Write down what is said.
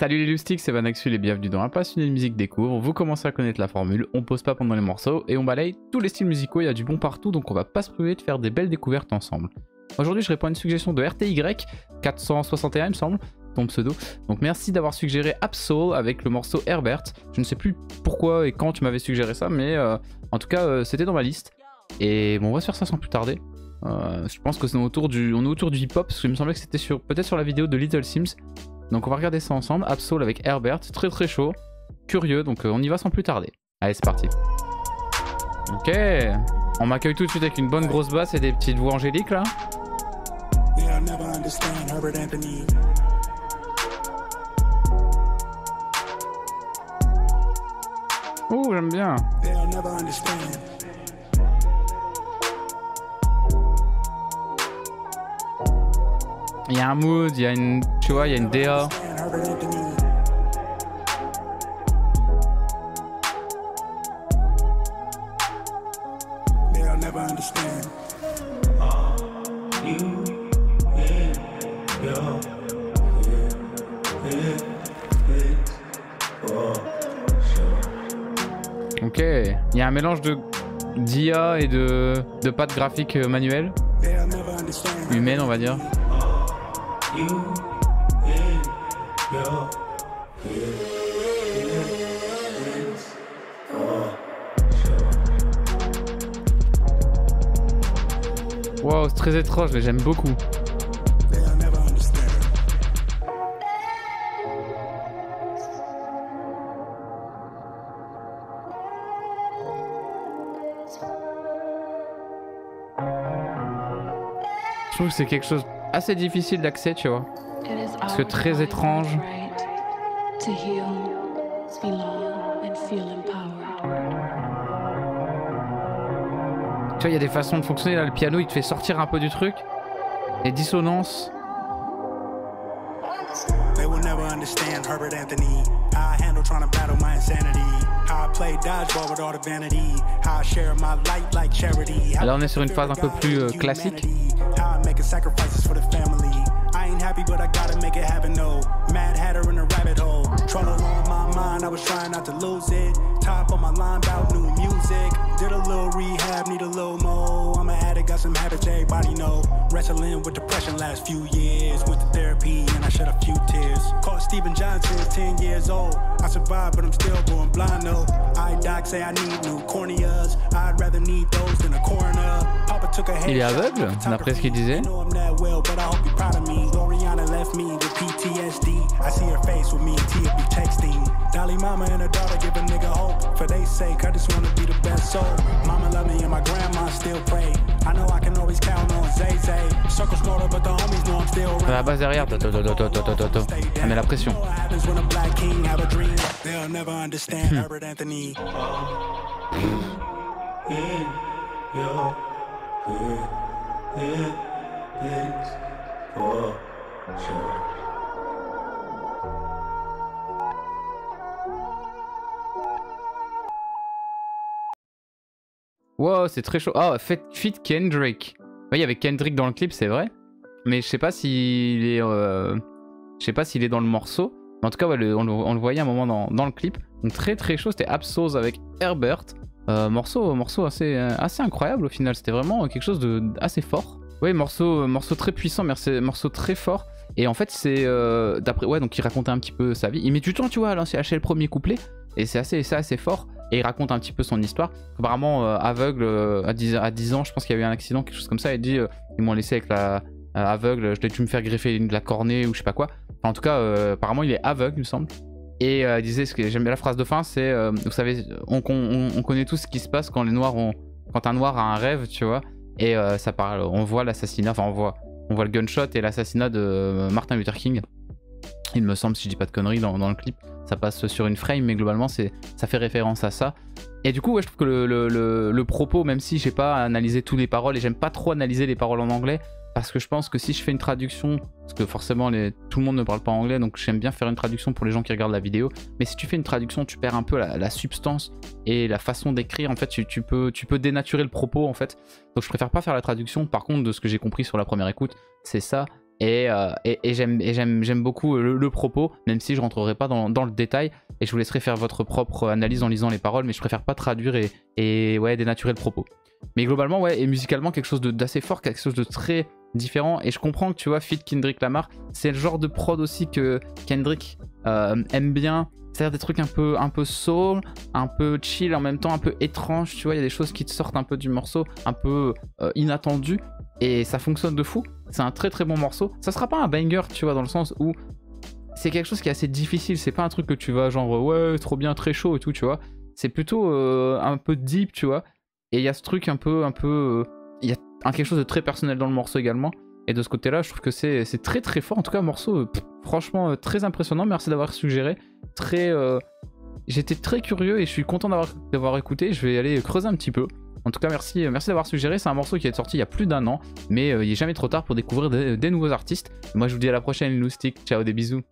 Salut les loustiques, c'est Vanaxul et bienvenue dans Un passionné de musique découvre. Vous commencez à connaître la formule, on pose pas pendant les morceaux et on balaye tous les styles musicaux, il y a du bon partout donc on va pas se priver de faire des belles découvertes ensemble. Aujourd'hui je réponds à une suggestion de RTY 461 il me semble, ton pseudo. Donc merci d'avoir suggéré Absol avec le morceau Herbert. Je ne sais plus pourquoi et quand tu m'avais suggéré ça mais euh, en tout cas euh, c'était dans ma liste. Et bon on va se faire ça sans plus tarder. Euh, je pense que c'est autour du, on est autour du hip-hop parce qu'il me semblait que c'était sur peut-être sur la vidéo de Little Sims. Donc on va regarder ça ensemble. Absol avec Herbert, très très chaud, curieux, donc euh, on y va sans plus tarder. Allez, c'est parti. Ok, on m'accueille tout de suite avec une bonne grosse basse et des petites voix angéliques là. Ouh, j'aime bien. Il y a un mood, il y a une, tu vois, il y a une DA. Ok, il y a un mélange de d'IA et de, de pattes graphiques manuelles. Humaines, on va dire. Wow, c'est très étrange, mais j'aime beaucoup. Je trouve que c'est quelque chose assez difficile d'accès, tu vois. Parce que très étrange. Tu vois, il y a des façons de fonctionner. Là, le piano, il te fait sortir un peu du truc. Les dissonances. They Alors on est sur une phase un peu plus euh, classique. Euh, ain't happy, but I gotta make it happen. No, Mad Hatter in a rabbit hole. Trouble on my mind, I was trying not to lose it. Top of my line about new music. Did a little rehab, Wrestling with depression last few years. Went to therapy and I shed a few tears. Caught Steven Johnson, 10 years old. I survived, but I'm still going blind, no. I doc say I need new corneas. I'd rather need those than a coroner. Papa took a Il est aveugle, d'après ce qu'il disait. left me with PTSD. I see her face with me and Tia be texting. Dolly mama and her daughter give a nigga. for they sake. I just wanna be the best soul. Mama love me and my grandma still pray. I know I can always count on Zay Zay. Circle smaller, but the homies know I'm still. À la base derrière, to, on met la pression. Wow, c'est très chaud. Ah, oh, fit Kendrick. Oui, il y avait Kendrick dans le clip, c'est vrai. Mais je sais pas s'il est, euh... je sais pas s'il est dans le morceau. Mais en tout cas, on, le, voyait un moment dans, le clip. Donc très très chaud. C'était Absos avec Herbert. Euh, morceau, morceau assez, assez incroyable au final. C'était vraiment quelque chose de assez fort. Oui, morceau, morceau très puissant, morceau très fort. Et en fait, c'est euh, d'après. Ouais, donc il racontait un petit peu sa vie. Il met du temps, tu vois, à lancer le premier couplet. Et c'est assez, assez fort. Et il raconte un petit peu son histoire. Apparemment, euh, aveugle, euh, à, 10, à 10 ans, je pense qu'il y a eu un accident, quelque chose comme ça. Il dit Ils m'ont laissé avec la. aveugle, je l'ai dû me faire greffer de la cornée ou je sais pas quoi. en tout cas, apparemment, il est aveugle, il me semble. Et il disait, j'aime bien la phrase de fin, c'est Vous savez, on, on, connaît tout ce qui se passe quand les noirs ont. Quand un noir a un rêve, tu vois. Et ça parle, on voit l'assassinat, enfin on voit on voit le gunshot et l'assassinat de euh, Martin Luther King. Il me semble, si je dis pas de conneries dans, le clip, ça passe sur une frame, mais globalement, ça fait référence à ça. Et du coup, je trouve que le, propos, même si j'ai pas analysé toutes les paroles, et j'aime pas trop analyser les paroles en anglais, parce que je pense que si je fais une traduction, parce que forcément tout le monde ne parle pas anglais, donc j'aime bien faire une traduction pour les gens qui regardent la vidéo, mais si tu fais une traduction, tu perds un peu la, substance et la façon d'écrire, en fait, tu, peux, tu peux dénaturer le propos, en fait. Donc je préfère pas faire la traduction, par contre, de ce que j'ai compris sur la première écoute, c'est ça. Et, euh, et, j'aime beaucoup le, propos, même si je rentrerai pas dans, le détail. Et je vous laisserai faire votre propre analyse en lisant les paroles, mais je préfère pas traduire et, dénaturer le propos. Mais globalement, ouais, et musicalement, quelque chose d'assez fort, quelque chose de très différent. Et je comprends que tu vois, Fit Kendrick Lamar, c'est le genre de prod aussi que Kendrick euh, aime bien. C'est-à-dire des trucs un peu, soul, un peu chill, en même temps un peu étrange, tu vois, il y a des choses qui te sortent un peu du morceau, un peu euh, inattendues, et ça fonctionne de fou. C'est un très très bon morceau. Ça sera pas un banger, tu vois, dans le sens où c'est quelque chose qui est assez difficile, c'est pas un truc que tu vas genre ouais, trop bien, très chaud et tout, tu vois. C'est plutôt euh, un peu deep, tu vois. Et il y a ce truc un peu, un peu, il y a quelque chose de très personnel dans le morceau également. Et de ce côté-là, je trouve que c'est très très fort. En tout cas, morceau franchement euh, très impressionnant. Merci d'avoir suggéré. Très, euh, j'étais très curieux et je suis content d'avoir écouté. Je vais aller creuser un petit peu. En tout cas, merci, euh, merci d'avoir suggéré. C'est un morceau qui est sorti il y a plus d'un an, mais il n'est jamais trop tard pour découvrir des, nouveaux artistes. Moi, je vous dis à la prochaine, Loustic. Ciao, des bisous.